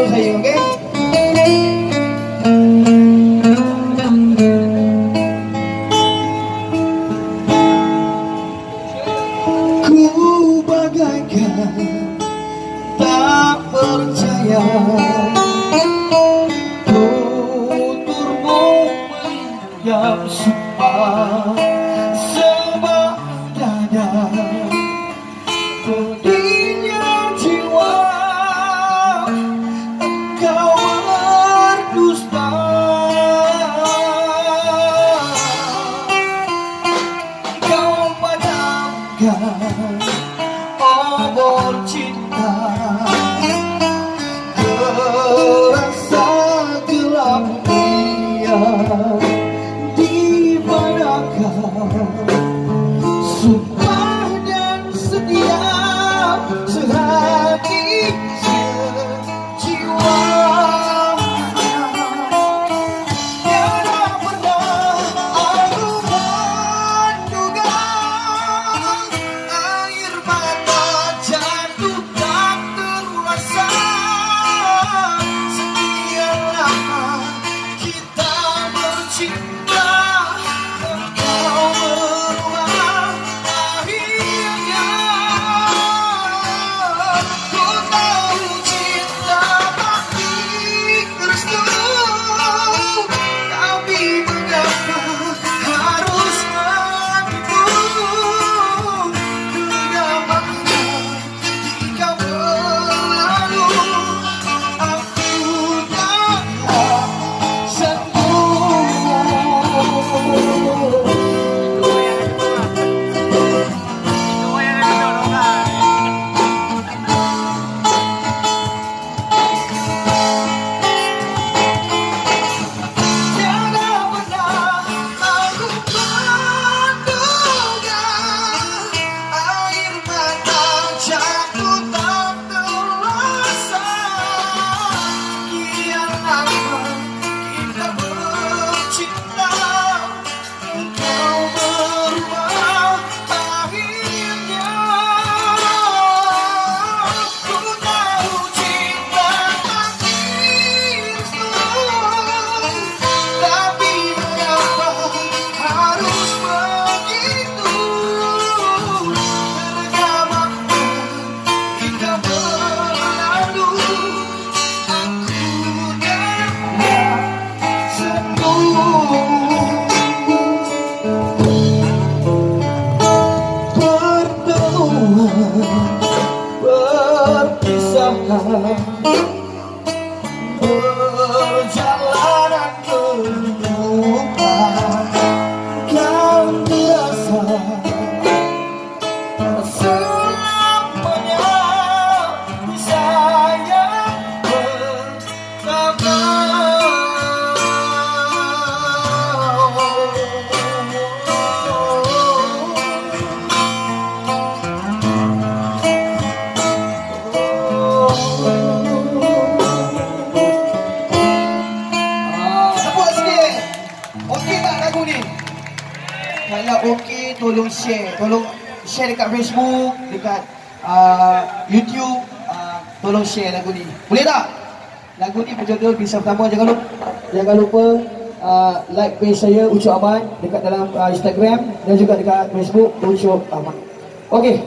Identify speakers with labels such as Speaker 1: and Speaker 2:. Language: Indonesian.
Speaker 1: baru saya, okey? Ku bagaikan tak percaya sumpah Sebab dada cinta. Terasa gelap dia Чик! Sembuh Pertemuan Kalau okey, tolong share. Tolong share dekat Facebook, dekat uh, YouTube. Uh, tolong share lagu ni. Boleh tak? Lagu ni berjudul Pisah Pertama. Jangan lupa, jangan lupa uh, like page saya, Ucup Ahmad. Dekat dalam uh, Instagram dan juga dekat Facebook, Ucup Ahmad. Okey.